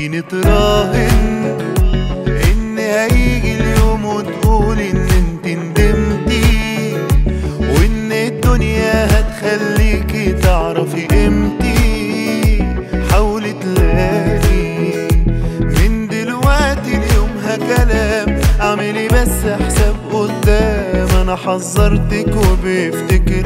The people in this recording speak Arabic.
نيجي نتراهن إن هيجي اليوم وتقول إن أنت ندمتي وإن الدنيا هتخليكي تعرفي قيمتي. حاولي تلاقي من دلوقتي ليومها كلام اعملي بس حساب قدام أنا حذرتك وبفتكر